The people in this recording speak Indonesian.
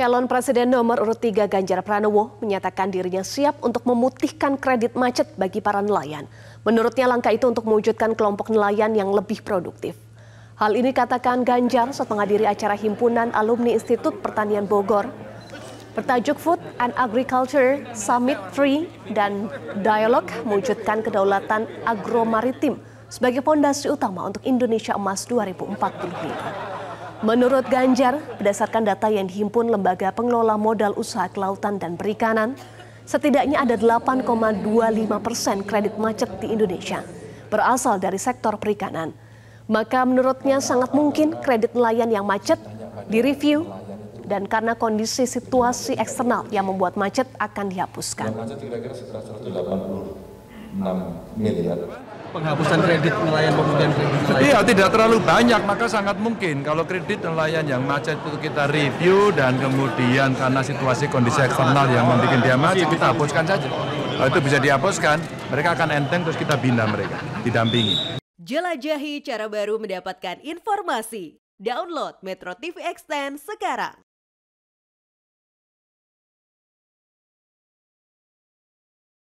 Calon Presiden nomor urut 3 Ganjar Pranowo menyatakan dirinya siap untuk memutihkan kredit macet bagi para nelayan. Menurutnya langkah itu untuk mewujudkan kelompok nelayan yang lebih produktif. Hal ini katakan Ganjar saat menghadiri acara himpunan alumni Institut Pertanian Bogor bertajuk Food and Agriculture Summit 3 dan Dialog mewujudkan kedaulatan agromaritim sebagai fondasi utama untuk Indonesia Emas 2045. Menurut Ganjar, berdasarkan data yang dihimpun Lembaga Pengelola Modal Usaha Kelautan dan Perikanan, setidaknya ada 8,25 persen kredit macet di Indonesia berasal dari sektor perikanan. Maka menurutnya sangat mungkin kredit nelayan yang macet direview dan karena kondisi situasi eksternal yang membuat macet akan dihapuskan. Macet kira-kira sekitar 186 miliar penghapusan kredit nelayan pemberian kredit nelayan? Iya, tidak terlalu banyak, maka sangat mungkin kalau kredit nelayan yang macet itu kita review dan kemudian karena situasi kondisi eksternal yang membuat dia macet, kita hapuskan saja. Kalau itu bisa dihapuskan, mereka akan enteng terus kita bina mereka, didampingi. Jelajahi cara baru mendapatkan informasi. Download Metro TV Extend sekarang.